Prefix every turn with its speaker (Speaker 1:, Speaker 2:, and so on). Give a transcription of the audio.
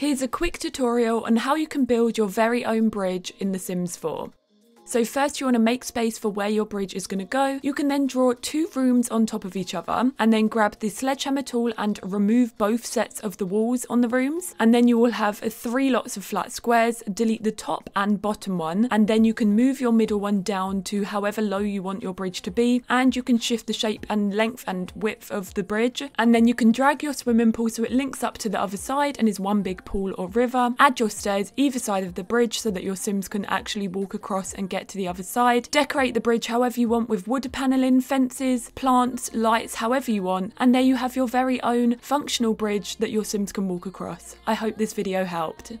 Speaker 1: Here's a quick tutorial on how you can build your very own bridge in The Sims 4. So first you want to make space for where your bridge is going to go. You can then draw two rooms on top of each other and then grab the sledgehammer tool and remove both sets of the walls on the rooms. And then you will have three lots of flat squares, delete the top and bottom one. And then you can move your middle one down to however low you want your bridge to be. And you can shift the shape and length and width of the bridge. And then you can drag your swimming pool so it links up to the other side and is one big pool or river. Add your stairs either side of the bridge so that your Sims can actually walk across and get get to the other side. Decorate the bridge however you want with wood paneling, fences, plants, lights, however you want. And there you have your very own functional bridge that your Sims can walk across. I hope this video helped.